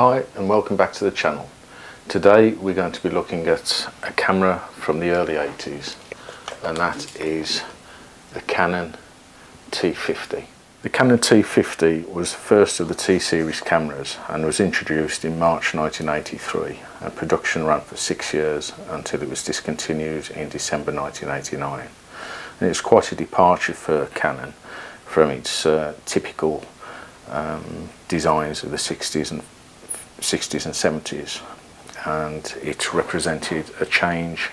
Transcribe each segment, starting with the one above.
Hi and welcome back to the channel. Today we're going to be looking at a camera from the early 80s and that is the Canon T50. The Canon T50 was the first of the T-series cameras and was introduced in March 1983 and production ran for six years until it was discontinued in December 1989. And it was quite a departure for Canon from its uh, typical um, designs of the 60s and 60s and 70s and it represented a change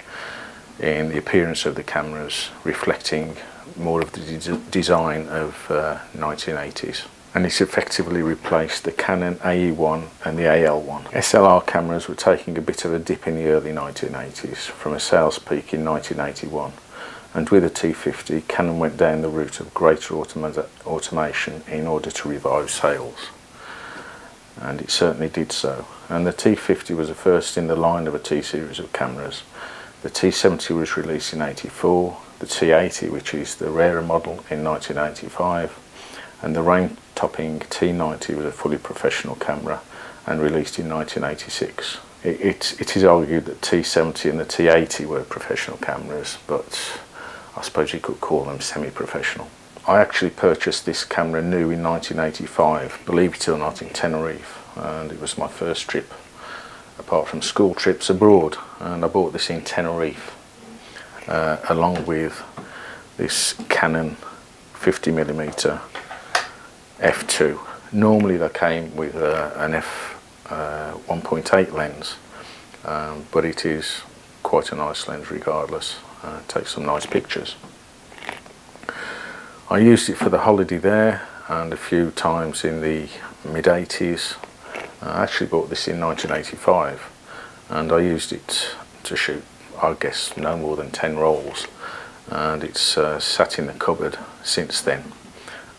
in the appearance of the cameras reflecting more of the de design of uh, 1980s and it's effectively replaced the Canon AE1 and the AL1. SLR cameras were taking a bit of a dip in the early 1980s from a sales peak in 1981 and with the T50 Canon went down the route of greater automa automation in order to revive sales and it certainly did so and the T50 was the first in the line of a T-series of cameras. The T70 was released in 84 the T80 which is the rarer model in 1985 and the range topping T90 was a fully professional camera and released in 1986. It, it, it is argued that T70 and the T80 were professional cameras but I suppose you could call them semi-professional. I actually purchased this camera new in 1985, believe it or not, in Tenerife and it was my first trip apart from school trips abroad and I bought this in Tenerife uh, along with this Canon 50mm f2 normally they came with uh, an f uh, 1.8 lens um, but it is quite a nice lens regardless uh, takes some nice pictures I used it for the holiday there and a few times in the mid 80s I actually bought this in 1985 and I used it to shoot I guess no more than 10 rolls and it's uh, sat in the cupboard since then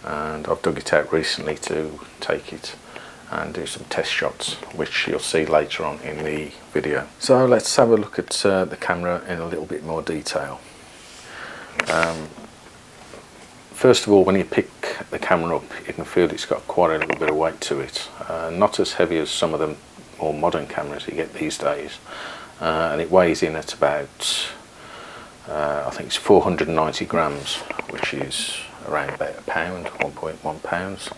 and I've dug it out recently to take it and do some test shots which you'll see later on in the video. So let's have a look at uh, the camera in a little bit more detail. Um, first of all when you pick the camera up you can feel it's got quite a little bit of weight to it. Uh, not as heavy as some of the more modern cameras you get these days. Uh, and it weighs in at about uh, I think it's 490 grams which is around about a pound 1.1 pounds.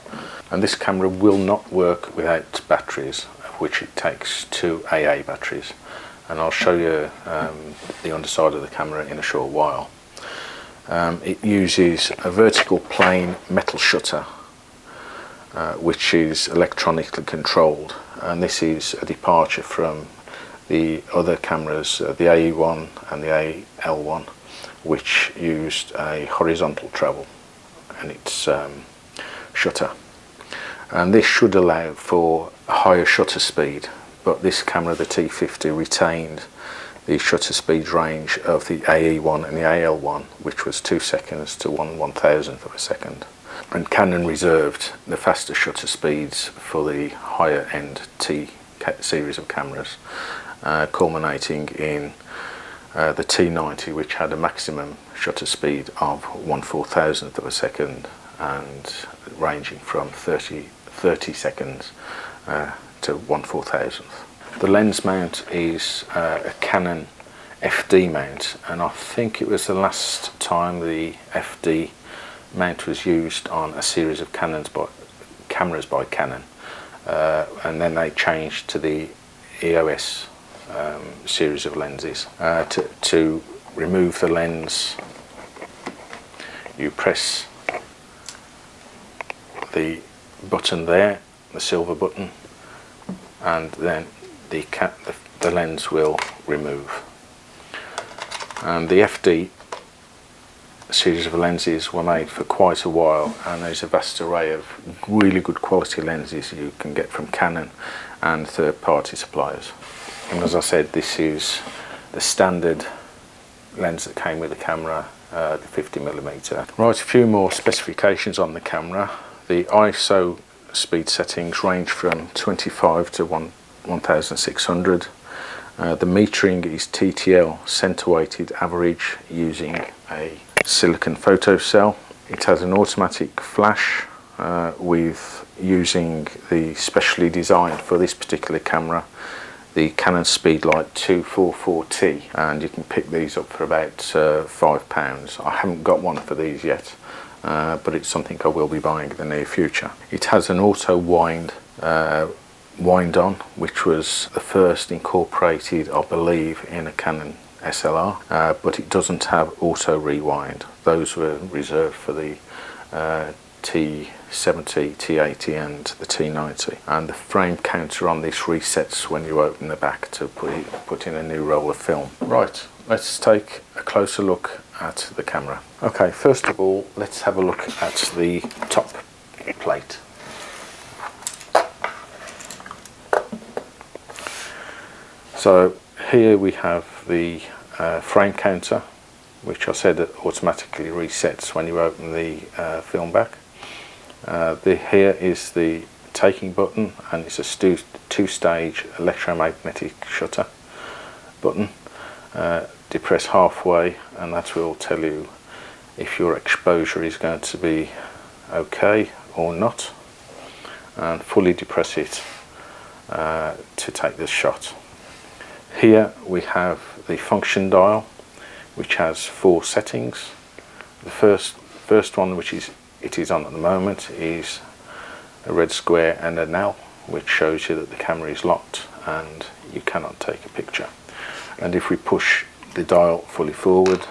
And this camera will not work without batteries of which it takes two AA batteries. And I'll show you um, the underside of the camera in a short while um, it uses a vertical plane metal shutter uh, which is electronically controlled. And this is a departure from the other cameras, uh, the AE1 and the AL1 which used a horizontal travel and its um, shutter. And this should allow for a higher shutter speed but this camera the T50 retained the shutter speed range of the AE1 and the AL1 which was 2 seconds to 1 one thousandth of a second and Canon reserved the faster shutter speeds for the higher end T series of cameras uh, culminating in uh, the T90 which had a maximum shutter speed of 1 4000th of a second and ranging from 30, 30 seconds uh, to 1 4000th. The lens mount is uh, a Canon FD mount and I think it was the last time the FD mount was used on a series of Canons by, cameras by Canon uh, and then they changed to the EOS um, series of lenses. Uh, to, to remove the lens you press the button there, the silver button, and then the, the, the lens will remove. And the FD series of lenses were made for quite a while and there's a vast array of really good quality lenses you can get from Canon and third-party suppliers. And as I said, this is the standard lens that came with the camera, uh, the 50mm. Right, a few more specifications on the camera. The ISO speed settings range from 25 to 1, 1600. Uh, the metering is TTL center weighted average using a silicon photo cell. It has an automatic flash uh, with using the specially designed for this particular camera the Canon Speedlite 244T and you can pick these up for about uh, five pounds. I haven't got one for these yet uh, but it's something I will be buying in the near future. It has an auto wind uh, wind on which was the first incorporated I believe in a Canon SLR uh, but it doesn't have auto rewind. Those were reserved for the uh, T70, T80 and the T90 and the frame counter on this resets when you open the back to put, it, put in a new roll of film. Right, let's take a closer look at the camera. Okay, first of all let's have a look at the top plate. So here we have the uh, frame counter which I said automatically resets when you open the uh, film back. Uh, the, here is the taking button and it's a two-stage electromagnetic shutter button. Uh, depress halfway and that will tell you if your exposure is going to be okay or not and fully depress it uh, to take this shot. Here we have the function dial which has four settings. The first first one which is it is on at the moment is a red square and an L which shows you that the camera is locked and you cannot take a picture. And if we push the dial fully forward,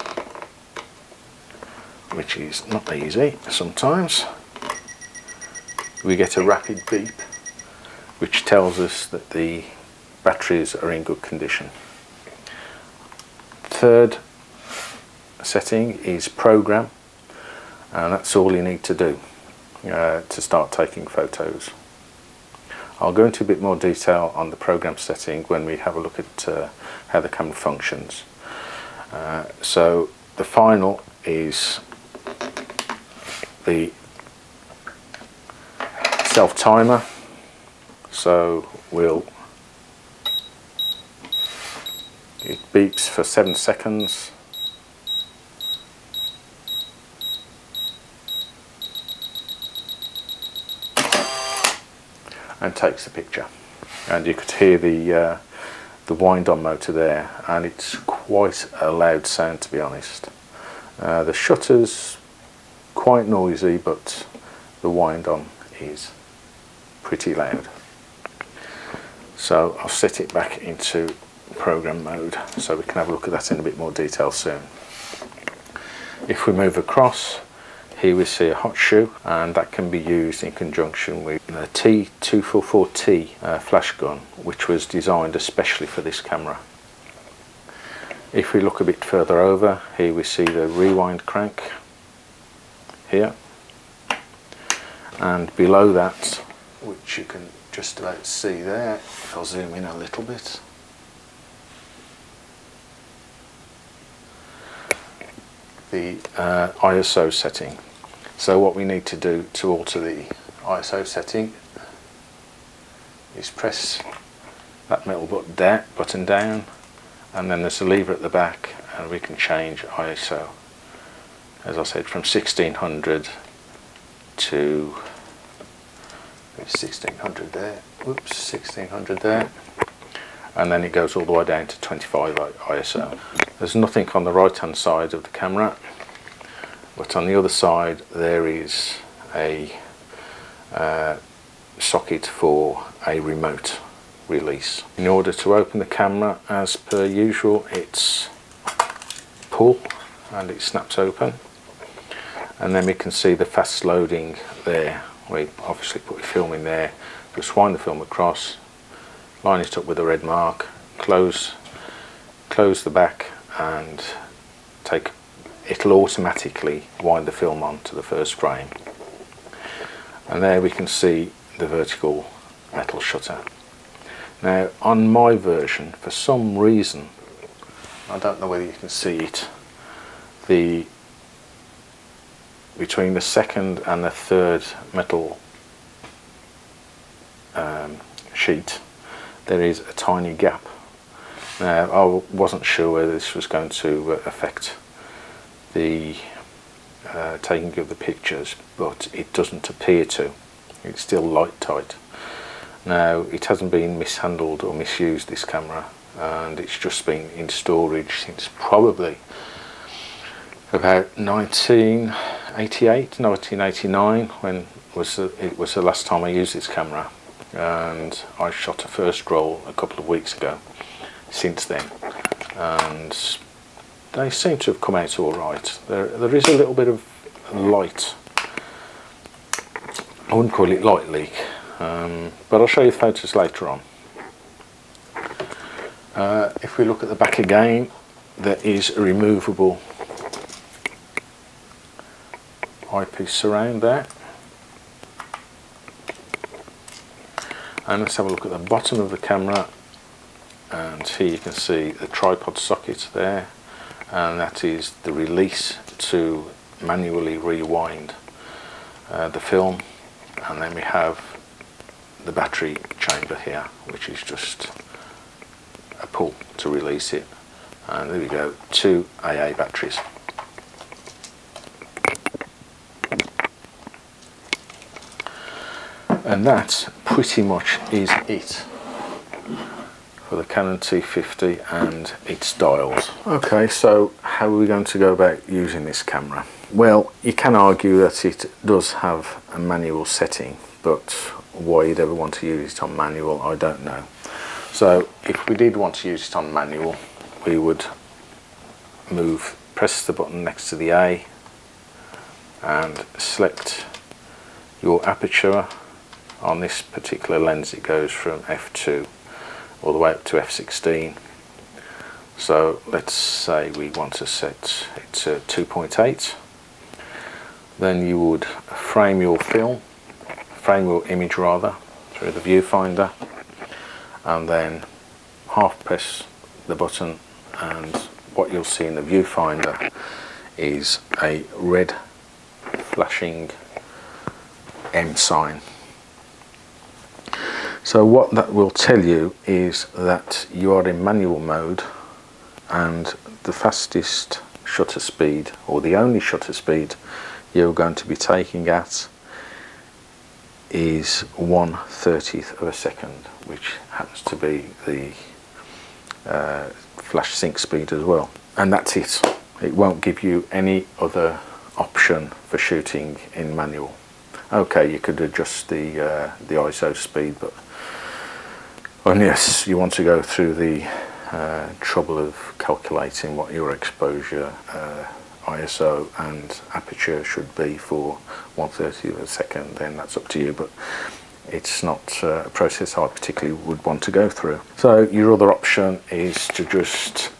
which is not easy sometimes, we get a rapid beep which tells us that the batteries are in good condition. Third setting is program and that's all you need to do uh, to start taking photos. I'll go into a bit more detail on the program setting when we have a look at uh, how the camera functions. Uh, so the final is the self timer so we'll it beeps for seven seconds. And takes a picture. And you could hear the uh, the wind on motor there and it's quite a loud sound to be honest. Uh, the shutters quite noisy but the wind on is pretty loud. So I'll set it back into program mode so we can have a look at that in a bit more detail soon if we move across here we see a hot shoe and that can be used in conjunction with the T244T uh, flash gun which was designed especially for this camera. If we look a bit further over here we see the rewind crank here and below that which you can just about see there if I'll zoom in a little bit the uh, ISO setting. So what we need to do to alter the ISO setting is press that metal button down and then there's a lever at the back and we can change ISO as I said from 1600 to 1600 there. Whoops 1600 there and then it goes all the way down to 25 ISO there's nothing on the right hand side of the camera but on the other side there is a uh, socket for a remote release. In order to open the camera as per usual it's pull and it snaps open. And then we can see the fast loading there. We obviously put the film in there just wind the film across line it up with a red mark. Close close the back and take it'll automatically wind the film on to the first frame. And there we can see the vertical metal shutter. Now on my version for some reason I don't know whether you can see it the between the second and the third metal um, sheet there is a tiny gap. Now I wasn't sure whether this was going to uh, affect the uh, taking of the pictures but it doesn't appear to. It's still light tight. Now it hasn't been mishandled or misused this camera and it's just been in storage since probably about 1988 1989 when was the, it was the last time I used this camera and I shot a first roll a couple of weeks ago since then and they seem to have come out all right. There, there is a little bit of light. I wouldn't call it light leak, um, but I'll show you photos later on. Uh, if we look at the back again, there is a removable eyepiece surround there. And let's have a look at the bottom of the camera and here you can see the tripod socket there. And that is the release to manually rewind uh, the film. And then we have the battery chamber here which is just a pull to release it. And there we go two AA batteries and that pretty much is it for the Canon T50 and its dials. Okay, so how are we going to go about using this camera? Well, you can argue that it does have a manual setting, but why you'd ever want to use it on manual, I don't know. So if we did want to use it on manual, we would move, press the button next to the A and select your aperture. On this particular lens it goes from f2 all the way up to f16 so let's say we want to set it to 2.8 then you would frame your film frame your image rather through the viewfinder and then half press the button and what you'll see in the viewfinder is a red flashing M sign so what that will tell you is that you are in manual mode and the fastest shutter speed or the only shutter speed you're going to be taking at is one thirtieth of a second which happens to be the uh, flash sync speed as well. And that's it. It won't give you any other option for shooting in manual. Okay you could adjust the uh, the ISO speed but unless you want to go through the uh, trouble of calculating what your exposure uh, ISO and aperture should be for 130 of a second then that's up to you but it's not uh, a process I particularly would want to go through. So your other option is to just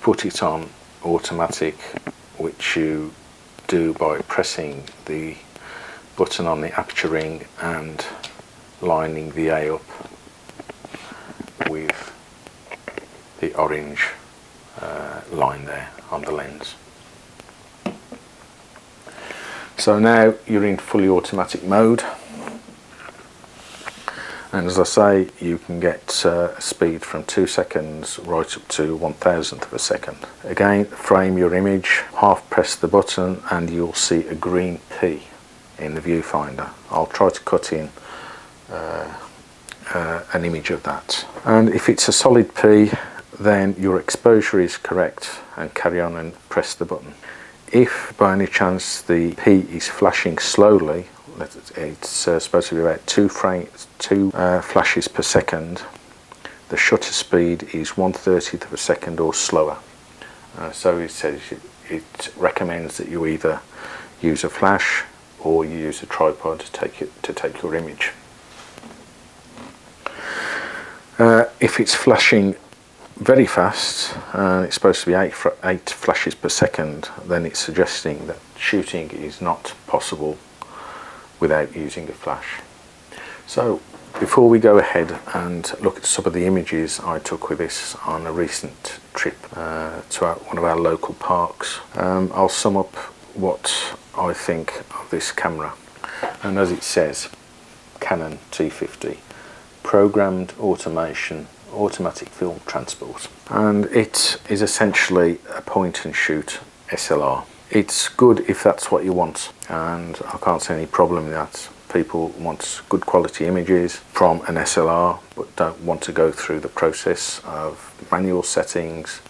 put it on automatic which you do by pressing the button on the aperture ring and lining the A up with the orange uh, line there on the lens. So now you're in fully automatic mode and as I say you can get uh, speed from 2 seconds right up to 1 thousandth of a second. Again frame your image, half press the button and you'll see a green P in the viewfinder. I'll try to cut in uh, uh, an image of that. And if it's a solid P, then your exposure is correct and carry on and press the button. If by any chance the P is flashing slowly, it's uh, supposed to be about two, frames, two uh, flashes per second, the shutter speed is 1 30th of a second or slower. Uh, so it says it recommends that you either use a flash or you use a tripod to take it to take your image. Uh, if it's flashing very fast and it's supposed to be eight, eight flashes per second then it's suggesting that shooting is not possible without using a flash. So before we go ahead and look at some of the images I took with this on a recent trip uh, to our, one of our local parks, um, I'll sum up what I think of this camera. And as it says, Canon T50 programmed automation automatic film transport. And it is essentially a point and shoot SLR it's good if that's what you want and I can't see any problem in that. People want good quality images from an SLR but don't want to go through the process of manual settings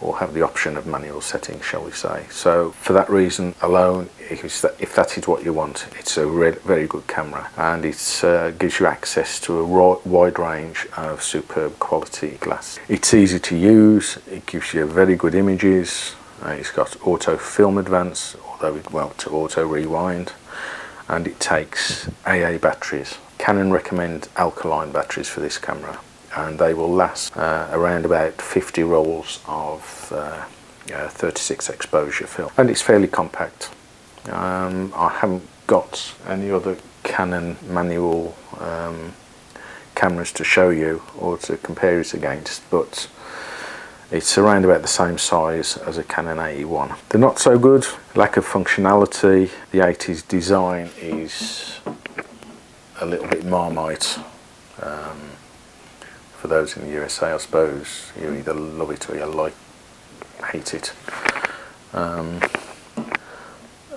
or have the option of manual settings shall we say. So for that reason alone if that, is what you want it's a very good camera. And it uh, gives you access to a wide range of superb quality glass. It's easy to use. It gives you very good images. Uh, it's got auto film advance although it well to auto rewind. And it takes AA batteries. Canon recommend alkaline batteries for this camera and they will last uh, around about 50 rolls of uh, 36 exposure film and it's fairly compact. Um, I haven't got any other Canon manual um, cameras to show you or to compare it against but it's around about the same size as a Canon AE1. They're not so good, lack of functionality. The 80s design is a little bit marmite. Um, for those in the USA, I suppose you either love it or you like hate it. Um,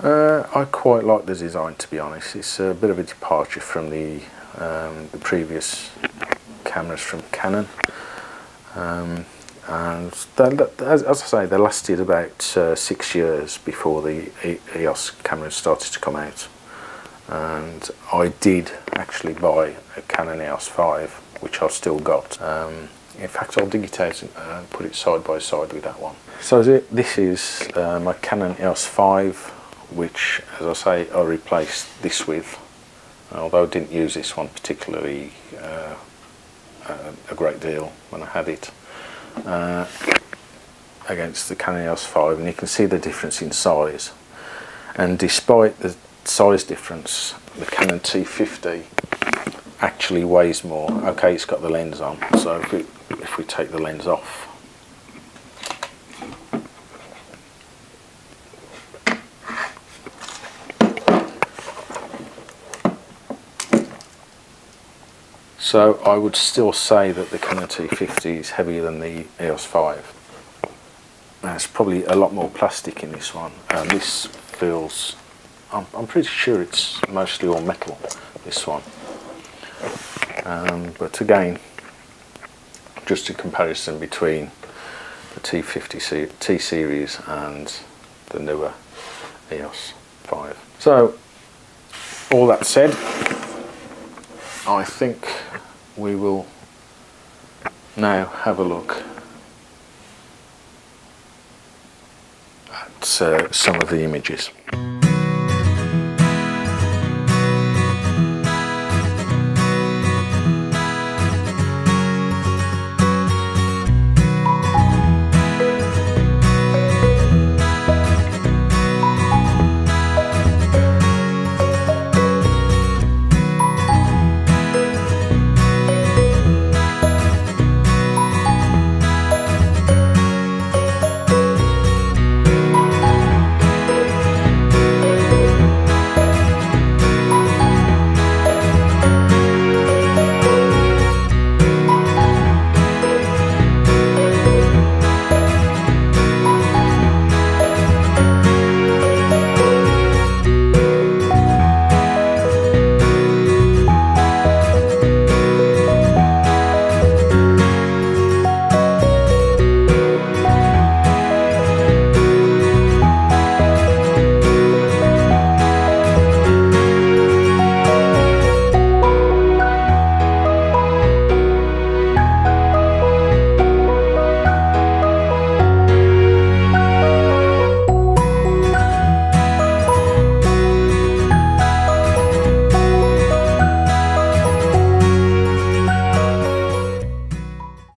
uh, I quite like the design to be honest. It's a bit of a departure from the, um, the previous cameras from Canon. Um, and as, as, I say, they lasted about uh, six years before the EOS cameras started to come out. And I did actually buy a Canon EOS 5, which I've still got. Um, in fact, I'll dig it and uh, put it side by side with that one. So this is uh, my Canon EOS 5, which, as I say, I replaced this with. Although I didn't use this one particularly uh, a great deal when I had it uh, against the Canon EOS 5 and you can see the difference in size and despite the size difference the Canon T50 actually weighs more okay it's got the lens on so if we, if we take the lens off So I would still say that the Canon T50 is heavier than the EOS 5. There's probably a lot more plastic in this one. This feels, I'm, I'm pretty sure it's mostly all metal, this one. Um, but again, just a comparison between the T50 T series and the newer EOS 5. So, all that said, I think we will now have a look at uh, some of the images.